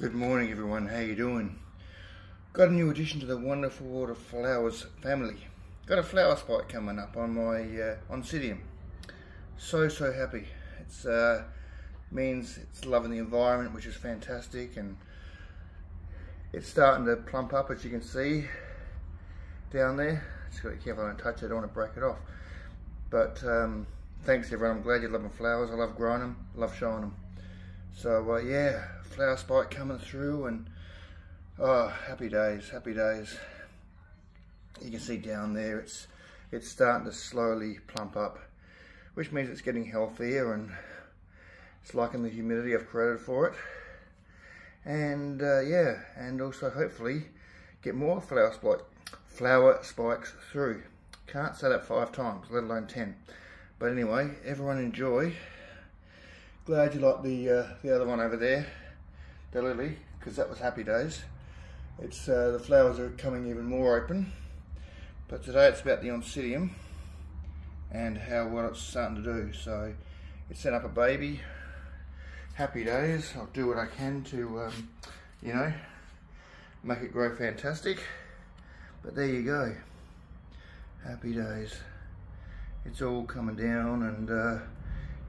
Good morning everyone, how you doing? Got a new addition to the wonderful world of flowers family. Got a flower spike coming up on my uh, Oncidium. So so happy. It's uh, means it's loving the environment which is fantastic and it's starting to plump up as you can see down there. Just got to be careful I don't touch it, I don't want to break it off. But um, thanks everyone, I'm glad you're loving flowers. I love growing them, love showing them. So uh, yeah, flower spike coming through and oh, happy days, happy days. You can see down there it's it's starting to slowly plump up, which means it's getting healthier and it's liking the humidity I've created for it. And uh, yeah, and also hopefully get more flower spike flower spikes through. Can't say that five times, let alone ten. But anyway, everyone enjoy. Glad you like the uh, the other one over there, the lily, because that was happy days. It's uh, the flowers are coming even more open. But today it's about the oncidium and how well it's starting to do. So it's set up a baby. Happy days. I'll do what I can to, um, you know, make it grow fantastic. But there you go. Happy days. It's all coming down and uh,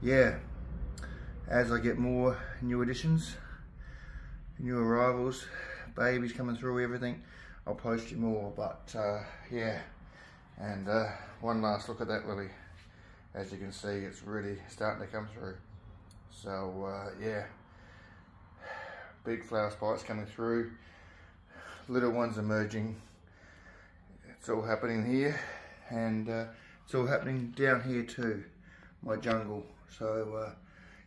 yeah, as I get more new additions, new arrivals, babies coming through, everything, I'll post you more. But uh, yeah, and uh, one last look at that lily. As you can see, it's really starting to come through. So uh, yeah, big flower spikes coming through, little ones emerging. It's all happening here. And uh, it's all happening down here too. My jungle. So uh,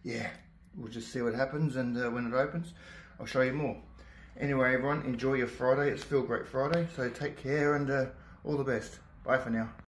yeah we'll just see what happens and uh, when it opens. I'll show you more. Anyway everyone enjoy your Friday. It's Feel Great Friday so take care and uh, all the best. Bye for now